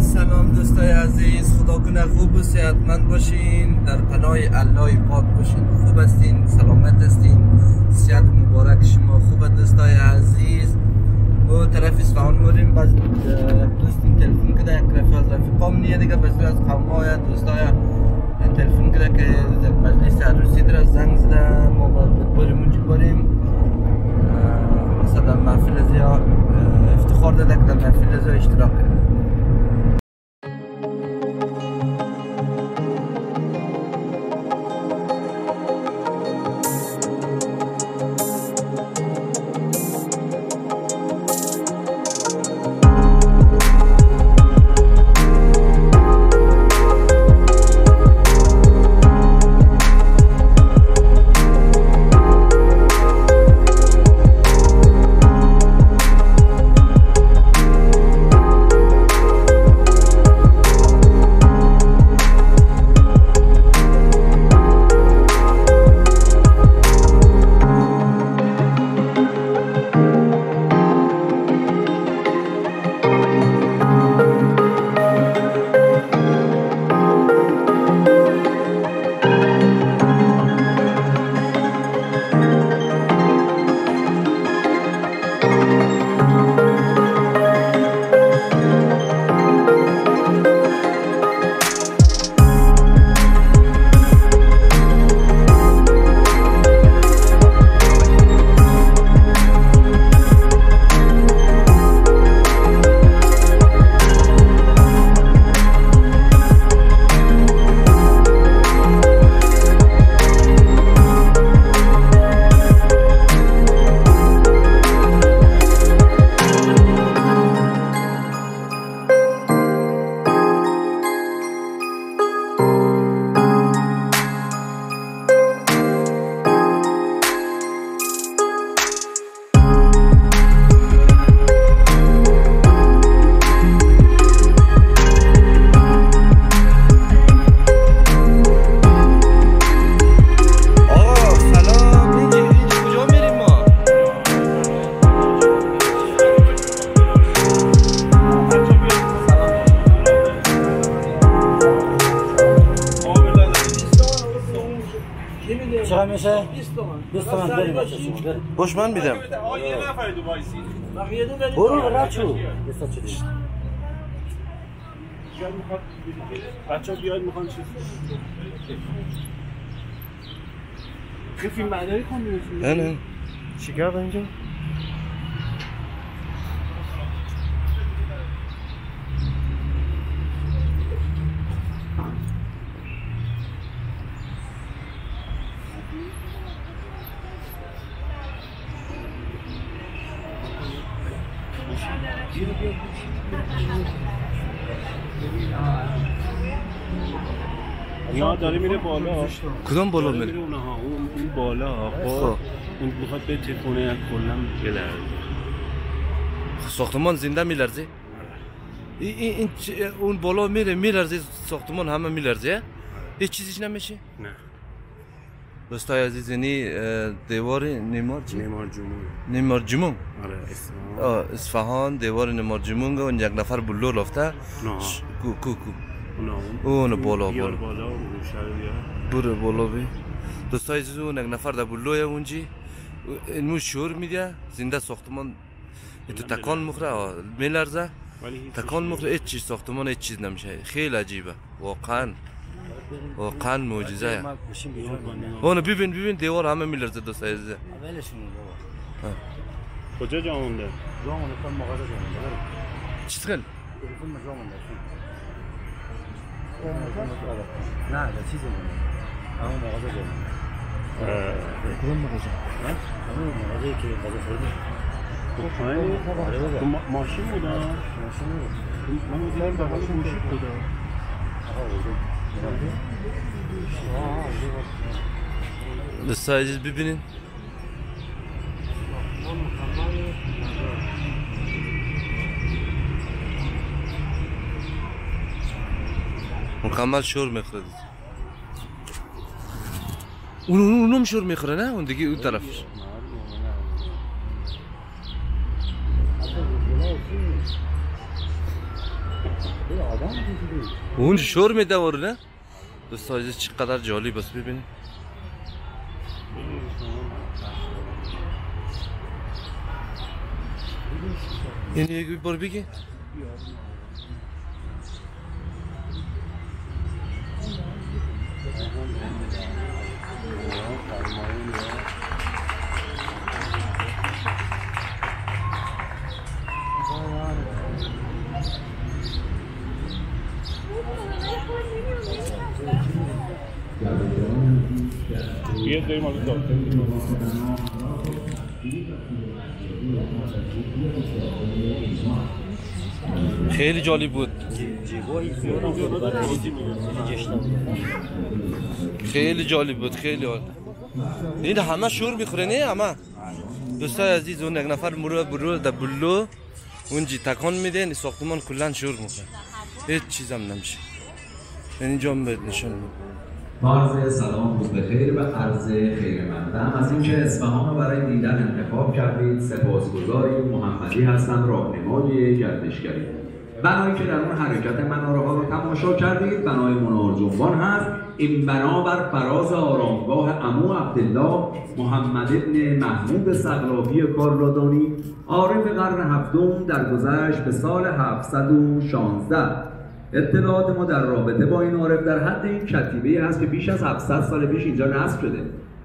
سلام دوستای عزیز. خدا کنه خوب و صحتمند باشین. در پناه الله پاک باشین. خوب هستین سلامت هستین. صحت مبارک شما. خوب دوستای عزیز. و طرف اصفهان موریم باز دوستیم تلفن کده. یک رفیق از رفیقام نیه دیگه. بس از قوم های دوستای تلفن کده که مجلس عروسی در زنگ زده. ما باید بریم اونجا بریم مثلا محفل از یا افتخار داده که در محفل از اشتراک باش من میدم برو 24 بچه ها بیاید می‌خوان چیز یه فیلم برداری کنیم. نه نه. چیکار اینجا؟ یا داره میره کدام بالا میره اون بالا خب. خب. اون می‌خواد به تکونه کلا بلرزه. ساختمان زنده میلرزه؟ این این این اون بالا میره میلرزه ساختمان همه میلرزه؟ هیچ چیزیش نمیشه؟ نه. دوستای عزیز اینی دیوار نیمار چی؟ نیمار جمهور نیمار جمون آره اصفهان. دیوار نیمار جمون اون یک نفر بلو رفته. نه. کو کو کو. اون. بالا بالا. اون برو بالا بی. دوستای عزیز اون یک نفر در بلوی اونجی اینمو شور میده. زنده ساختمان. تو تکان مخره. میلرزه. تکان مخره. هیچ چیز ساختمان هیچ چیز نمیشه. خیلی عجیبه. واقعا. واقعا معجزه. اونو ببین ببین. دیوار همه میلرزه دوستای عزیز. کجا جا مونده؟ جا مونده کن مغازه جا مونده. چیز خیلی؟ تلفن جا مونده. نه نه چیزی مونده همون مغازه جا مونده کدوم مغازه؟ همون مغازه که غذا خوردی آره بابا. تو ما- ماشین بوده ماشین رو. من دیدم بغل گوشی مکمل شور می‌خوره. اون اون اونم شور می‌خوره نه؟ اون دیگه اون چی؟ اون شور میده ورنه دوستا چقدر جالب است ببینید یعنی یک بار بگی. 해주면 됩니다. 그리고 발모음에 Bien, tenemos el doctor. خیلی جالب بود. خیلی جالب بود خیلی عالی. این همه شور می‌خوره نه همه دوستای عزیز اون یک نفر مرو برو در بلو اونجی تکان میده این ساختمان کلا شور می‌خوره. هیچ چیزم نمیشه. اینجا هم بهت نشون میده. عرض سلام روز بخیر و عرض خیرمندم. از اینکه اصفهان رو برای دیدن انتخاب کردید سپاسگزاریم. محمدی هستم راهنمای گردشگری. بنایی که در اون حرکت مناره ها رو تماشا کردید بنای منار جنبان هست. این بنا بر فراز آرامگاه امو عبدالله محمد ابن محمود سقلابی کارلادانی عارف قرن هفتم در گذشت به سال 716 اطلاعات ما در رابطه با این عارف در حد این کتیبه هست که بیش از 700 سال پیش اینجا نصب شده.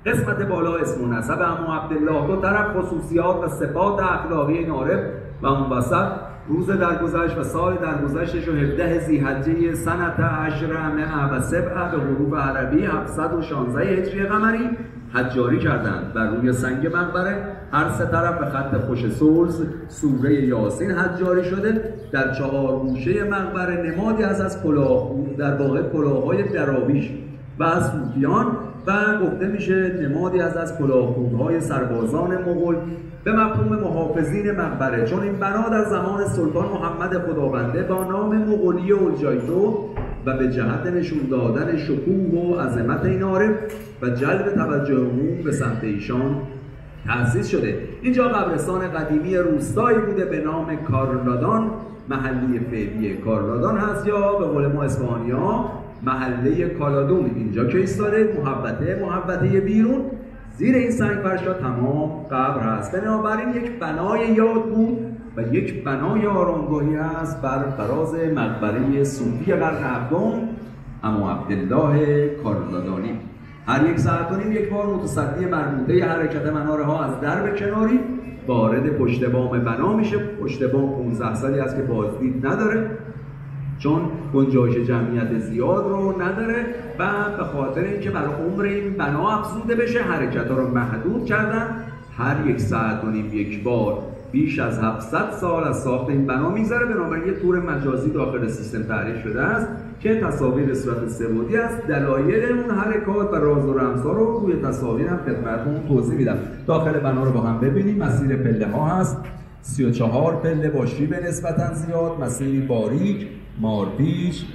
قسمت بالا اسم و نسب امو عبدالله دو طرف خصوصیات و صفات اخلاقی این عارف و اون وسط روز درگذشت و سال درگذشتش و 17 زیحجه سنت عشر و سبع به حروف عربی 716 هجری قمری حجاری کردند بر روی سنگ مقبره. هر سه طرف به خط خوش سلز سوره یاسین حجاری شده. در چهار گوشه مقبره نمادی از از کلاه در واقع کلاههای دراویش و از صوفیان و گفته میشه نمادی از از کلاهخودهای سربازان مغول به مفهوم محافظین مقبره. چون این بنا در زمان سلطان محمد خداونده با نام مغولی اولجایتو و به جهت نشون دادن شکوه و عظمت این عارف و جلب توجه عموم به سمت ایشان تأسیس شده. اینجا قبرستان قدیمی روستایی بوده به نام کارلادان. محلی فعلی کارلادان هست یا به قول ما اسفانی ها محله کالادون. اینجا که ایستاده محبته محبته بیرون. زیر این سنگ فرشا تمام قبر هست. بنابراین یک بنای یاد بود و یک بنای آرامگاهی است بر فراز مقبره صوفی قرن هفتم. اما عبدالله کارلادانی. هر یک ساعت و نیم یک بار متصدی مربوطه حرکت مناره ها از درب کناری. وارد پشت بام بنا میشه. پشت بام 15 سالی است که بازدید نداره. چون گنجایش جمعیت زیاد رو نداره و به خاطر اینکه برای عمر این بنا افزوده بشه حرکت ها رو محدود کردن. هر یک ساعت و نیم یک بار بیش از 700 سال از ساخت این بنا میگذره. بنابراین یه تور مجازی داخل سیستم تعریف شده است. که تصاویر صورت سبودی است. دلایل اون حرکات و راز و رمزها رو روی تصاویر هم خدمتتون توضیح میدم. داخل بنا رو با هم ببینیم. مسیر پله ها هست. 34 پله با شیب نسبتا زیاد. مسیری باریک مارپیچ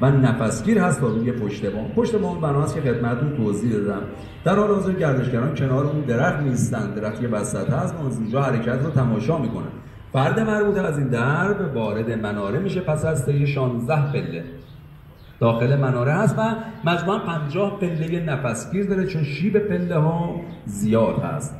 و نفسگیر هست تا روی پشت بام. پشت بام بناست که خدمتتون توضیح دادم. در حال حاضر گردشگران کنار اون درخت نیستند درختی وسط هست. و اونجا حرکت رو تماشا می‌کنن. فرد مربوط از این درب وارد مناره میشه پس از طی 16 پله. داخل مناره هست و مجموعا 50 پله نفسگیر داره چون شیب پله ها زیاد هست.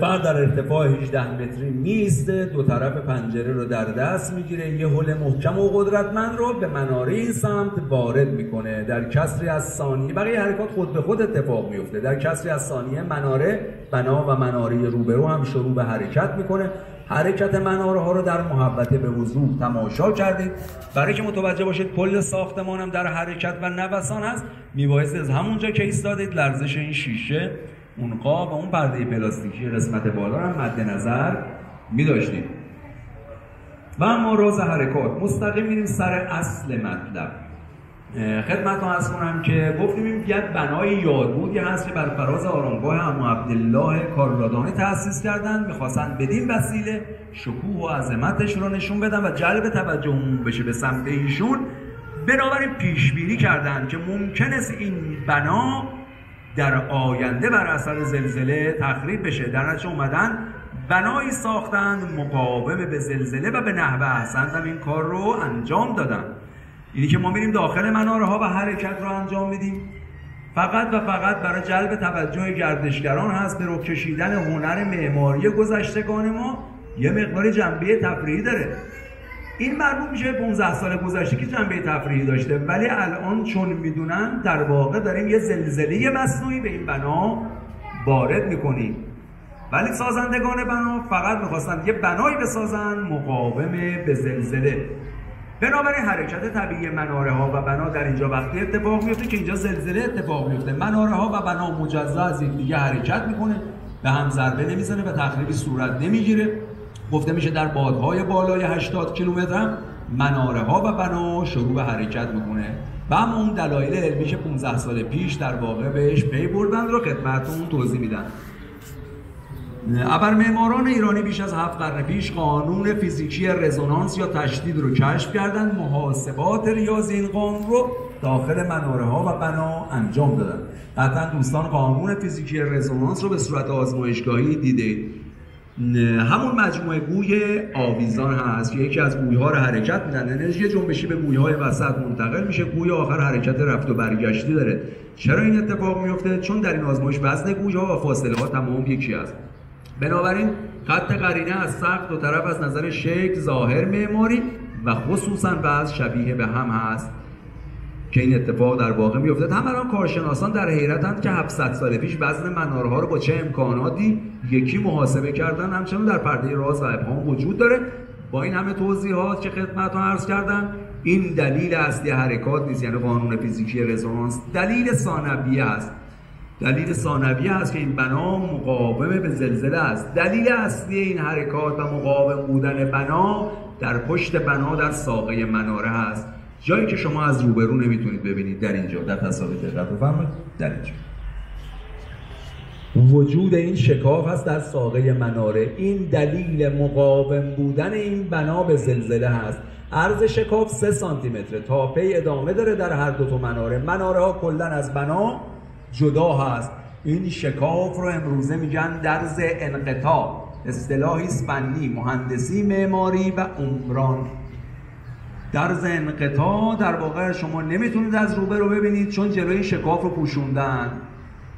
فرد در ارتفاع 18 متری نیست دو طرف پنجره رو در دست می‌گیره. یه حل محکم و قدرتمند رو به مناره این سمت وارد می‌کنه. در کسری از ثانیه بقیه حرکات خود به خود اتفاق میفته در کسری از ثانیه مناره بنا و مناره روبرو هم شروع به حرکت می‌کنه. حرکت مناره رو در محبته به وضوح تماشا کردید. برای که متوجه باشید کل ساختمان هم در حرکت و نوسان هست میبایست از همونجا که ایستادید لرزش این شیشه اون قاب و اون پرده پلاستیکی قسمت بالا هم مد نظر می داشتیم و اما راز حرکات مستقیم میریم سر اصل مطلب. خدمت ها هست کنم که گفتیم این یک بنای یادبودی هست که بر فراز آرامگاه امو عبدالله کارلادانی تأسیس کردن. می‌خواستن بدین وسیله شکوه و عظمتش رو نشون بدن و جلب توجه بشه به سمت ایشون. بنابراین پیش بینی کردن که ممکن است این بنا در آینده بر اثر زلزله تخریب بشه. در نتیجه اومدن بنایی ساختند مقاوم به زلزله و به نحوه احسن این کار رو انجام دادن. اینی که ما میریم داخل مناره ها و حرکت رو انجام میدیم. فقط و فقط برای جلب توجه گردشگران هست به رو کشیدن هنر معماری گذشتگان ما یه مقدار جنبه تفریحی داره. این مربوط میشه به 15 سال گذشته که جنبه تفریحی داشته ولی الان چون می‌دونن در واقع داریم یه زلزله مصنوعی به این بنا وارد می‌کنیم. ولی سازندگان بنا فقط می‌خواستن یه بنایی بسازن مقاوم به زلزله. بنابراین حرکت طبیعی مناره ها و بنا در اینجا وقتی اتفاق میفته که اینجا زلزله اتفاق میفته. مناره ها و بنا مجزا از دیگه حرکت می‌کنه به هم ضربه نمی‌زنه و تخریبی صورت نمی‌گیره. گفته میشه در بادهای بالای 80 کیلومتر مناره ها و بنا شروع به حرکت می‌کنه. و اما اون دلایل علمیش 15 سال پیش در واقع بهش پی بردن رو خدمتتون توضیح میدن ابر معماران ایرانی بیش از هفت قرن پیش قانون فیزیکی رزونانس یا تشدید رو کشف کردن محاسبات ریاضی این قانون رو داخل مناره ها و بنا انجام دادن. قطعا دوستان قانون فیزیکی رزونانس رو به صورت آزمایشگاهی دیده. همون مجموعه گوی آویزان هست که یکی از گوی ها رو حرکت میدن انرژی جنبشی به گوی های وسط منتقل میشه. گوی آخر حرکت رفت و برگشتی داره. چرا این اتفاق میفته چون در این آزمایش وزن گوی ها و فاصله ها تمام یکی است. بنابراین خط قرینه از سقف دو طرف از نظر شکل ظاهر معماری و خصوصا بعض شبیه به هم هست که این اتفاق در واقع میفته هم الان کارشناسان در حیرتند که 700 سال پیش وزن منارها رو با چه امکاناتی یکی محاسبه کردن همچنان در پرده راز و ابهام وجود داره. با این همه توضیحات که خدمتتون عرض کردم این دلیل اصلی حرکات نیست یعنی قانون فیزیکی رزونانس دلیل ثانویه است. دلیل ثانویه است که این بنا مقاوم به زلزله است. دلیل اصلی این حرکات و مقاوم بودن بنا در پشت بنا در ساقه مناره هست. جایی که شما از روبرو نمی‌تونید ببینید در اینجا در تصاویر دقت بفرمایید در اینجا. وجود این شکاف هست در ساقه مناره. این دلیل مقاوم بودن این بنا به زلزله هست. عرض شکاف 3 سانتی متره تا پی ادامه داره در هر دو تا مناره. مناره ها کلا از بنا جدا هست. این شکاف رو امروزه میگن درز انقطاع. اصطلاحی فنی مهندسی معماری و عمران. درز انقطاع در واقع شما نمی‌تونید از روبه رو ببینید چون جلوی شکاف رو پوشوندن.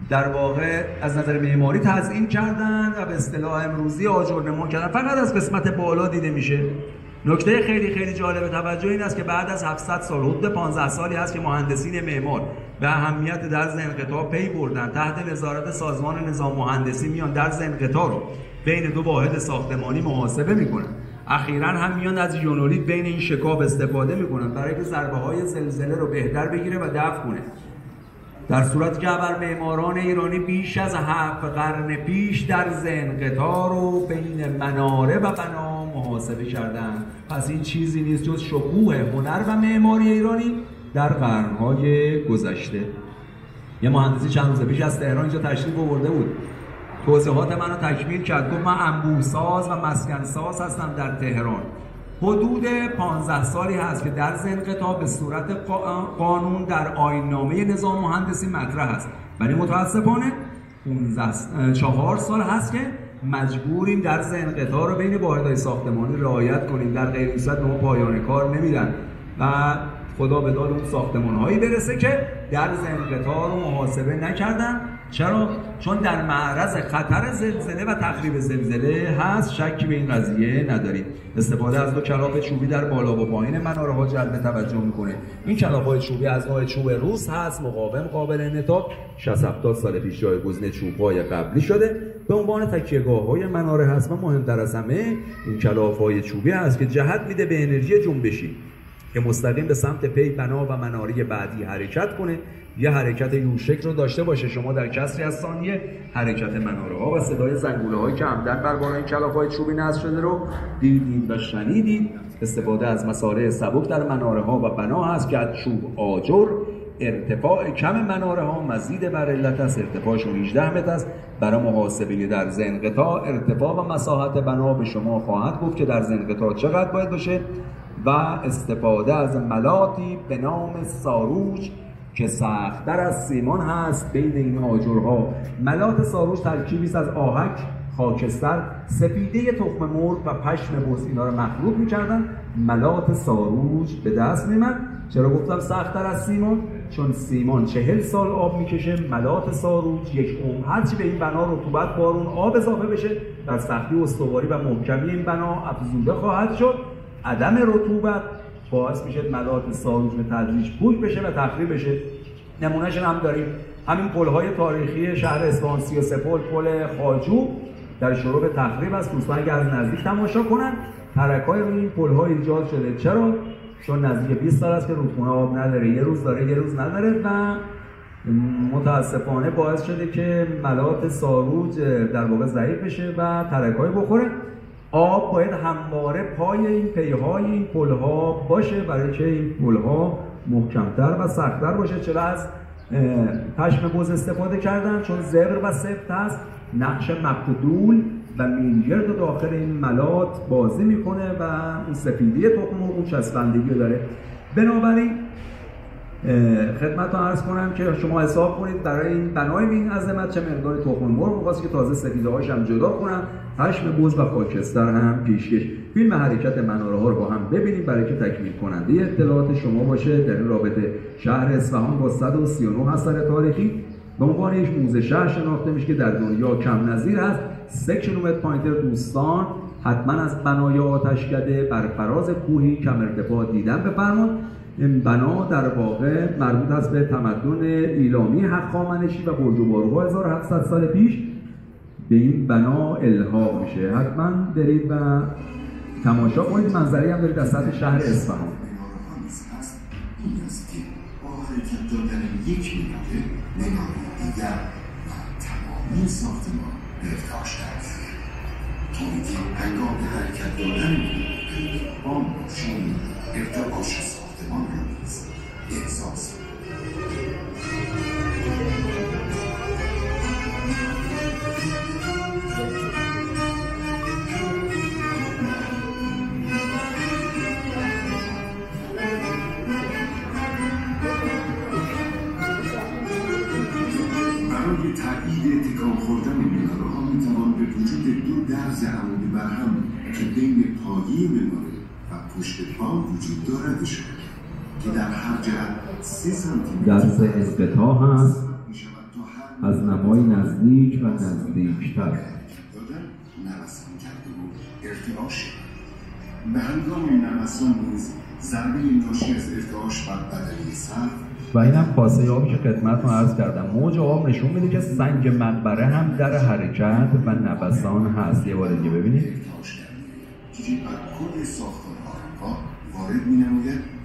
در واقع از نظر معماری تزیین کردن و به اصطلاح امروزی آجر کردن. فقط از قسمت بالا دیده میشه. نکته خیلی خیلی جالب توجه این است که بعد از 700 سال حدود 15 سالی هست که مهندسین معمار به اهمیت درز انقطاع پی بردن. تحت نظارت سازمان نظام مهندسی میان درز انقطاع رو بین دو واحد ساختمانی محاسبه می‌کنن. اخیرا هم میان از یونولیت بین این شکاف استفاده می‌کنن برای که ضربه های زلزله رو بهتر بگیره و دفع کنه. در صورتی که بر معماران ایرانی بیش از هفت قرن پیش در انقطاع رو بین مناره و بنا محاسبه کردن پس این چیزی نیست جز شکوه هنر و معماری ایرانی در قرنهای گذشته. یه مهندسی چند روز پیش از تهران اینجا تشریف آورده بود. توضیحات منو تکمیل کرد. گفت من انبوساز و مسکنساز هستم در تهران. حدود 15 سالی هست که در انقطاع به صورت قانون در آینامه نظام مهندسی مطرح است. ولی متاسفانه 15 چهار سال هست که مجبوریم در انقطاع رو بین واحدهای ساختمانی رعایت کنیم. در غیر صورت به ما پایان کار نمیدن و خدا به داد اون ساختمان هایی برسه که در انقطاع رو محاسبه نکردن. چرا؟ چون در معرض خطر زلزله و تخریب زلزله هست. شکی به این قضیه ندارید استفاده از دو کلاف چوبی در بالا و پایین مناره ها جلب توجه می‌کنه. این کلاف های چوبی از نوع چوب روس هست. مقاوم قابل انعطاف. 60 70 سال پیش جایگزین چوب های قبلی شده. به عنوان تکیهگاه های مناره هست و مهمتر از همه این کلاف های چوبی هست که جهت میده به انرژی جنبشی که مستقیم به سمت پی بنا و مناره بعدی حرکت کنه. یه حرکت U شکل رو داشته باشه. شما در کسری از ثانیه حرکت مناره ها و صدای زنگوله هایی که عمداً بر بالای کلاف های چوبی نصب شده رو دیدید و شنیدید. استفاده از مصالح سبک در مناره ها و بنا هست که از چوب آجر ارتفاع کم مناره ها مزید بر علت است. ارتفاعشون 18 متر است. برای محاسبه در زنقطاع ارتفاع و مساحت بنا به شما خواهد گفت که در زنقطاع چقدر باید باشه و استفاده از ملاتی به نام ساروج که سختتر از سیمان هست بین این آجرها. ملات ساروش ترکیبی است از آهک خاکستر سپیده تخم مرغ و پشم بز اینا رو مخلوط می‌کردن. ملات ساروج به دست میمد چرا گفتم سختتر از سیمان؟ چون سیمان چهل سال آب می‌کشه ملات ساروج یک عمر هرچی به این بنا رطوبت بارون آب اضافه بشه. در سختی استواری و محکمی این بنا افزوده خواهد شد. عدم رطوبت باعث میشه ملات ساروج به تدریج پوش بشه و تخریب بشه. نمونهش هم داریم. همین های تاریخی شهر اصفهان 33 پل پل خاجو در شروع به تخریب است. دوستان اگر از نزدیک تماشا کنن های روی این ها ایجاد شده. چرا؟ چون نزدیک 20 سال است که رودخونه آب نداره. یه روز داره یه روز نداره و متاسفانه باعث شده که ملات ساروج در واقع ضعیف بشه و ترکای بخوره. آب باید همواره پای این پیهای این پلها باشه برای که این پلها محکمتر و سختتر باشه. چرا از پشم بز استفاده کردن؟ چون زبر و سفت هست. نقش مقدول و میلگرد داخل این ملات بازی می‌کنه و اون سفیدی تخم اون چسبندگی داره. بنابراین خدمت رو عرض کنم که شما حساب کنید برای این بنای این عظمت چه مقدار تخم مرغ که تازه سفیده هاش هم جدا کنم پشم بز و خاکستر هم پیشکش. فیلم حرکت مناره ها رو با هم ببینیم برای که تکمیل کننده اطلاعات شما باشه. در این رابطه شهر اصفهان با 139 اثر تاریخی. به عنوان یک موزه شهر شناخته میشه که در دنیا کم نظیر است سه کیلومتر پایینتر دوستان. حتما از بنای آتشکده بر فراز کوهی کم ارتفاع دیدن بفرمایید این بنا در واقع مربوط است به تمدن ایلامی حقامنشی و برج و باروها. 1700 سال پیش به این بنا الحاق میشه. حتما برید و تماشا کنید. منظری هم دارید از سطح شهر اصفهان. یک دیگر تمامی ساختمان بهداشت است تولیدی هنگام حرکت دادن با ماشین ارتباش ساختمان را نیز احساس. وجود دو درز عمود برهم که بین پایه مناره و پشت پا وجود دارد. اشاره که در هر جهت سه سانتی درز انقطاع هست از نمای نزدیک و نزدیکتر. ارتعاش به هنگام نوسان نیز ضربه ناشی از ارتعاش بر بدنی سر و اینم کاسه آبی که خدمتتون عرض کردم. موج آب نشون میده که سنگ مقبره هم در حرکت و نوسان هست. یه بار دیگه ببینید کل ساختارها وارد می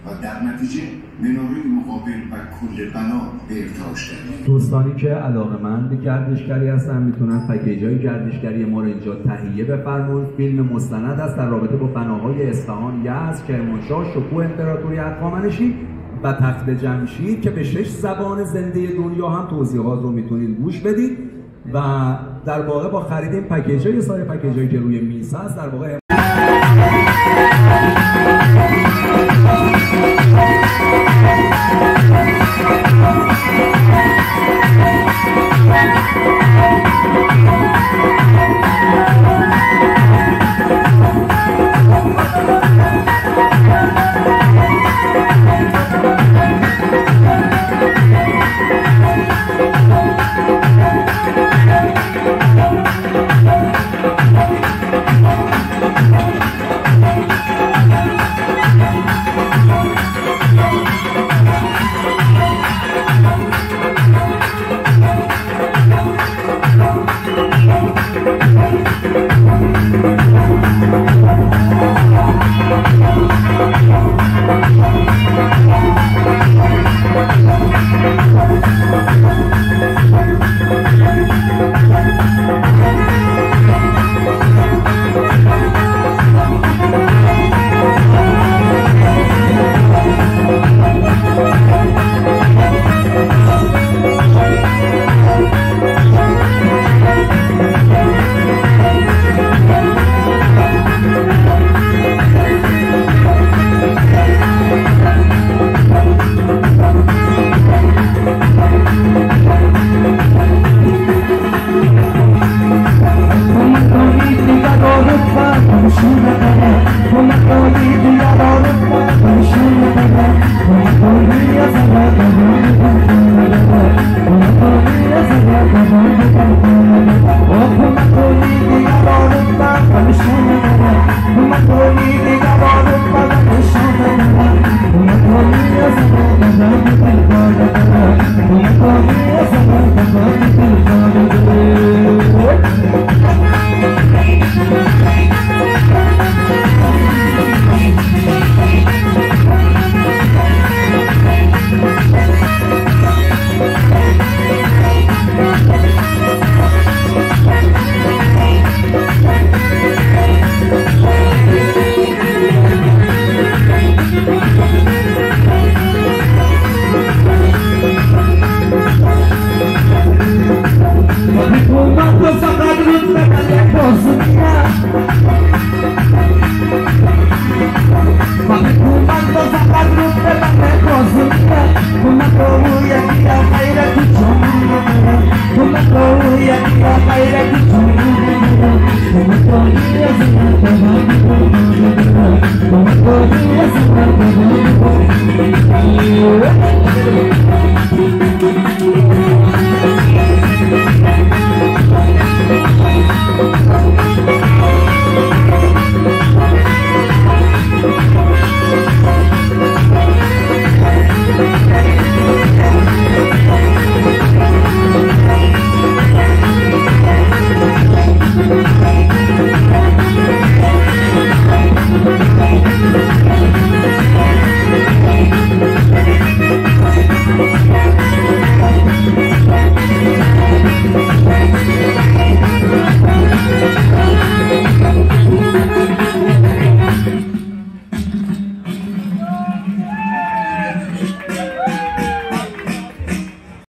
و در نتیجه مناره مقابل و کل بنا به ارتعاش دوستانی که علاقه من به گردشگری هستن می‌تونن پکیج های گردشگری ما رو اینجا تهیه بفرمون. فیلم مستند است در رابطه با بناهای اصفهان یزد کرمانشاه شکوه امپراتوری هخامنشی و تخت جمشید که به شش زبان زنده دنیا هم توضیحات رو می‌تونید گوش بدید. و در واقع با خرید این پکیج های سایر پکیج هایی که روی میز هست در واقع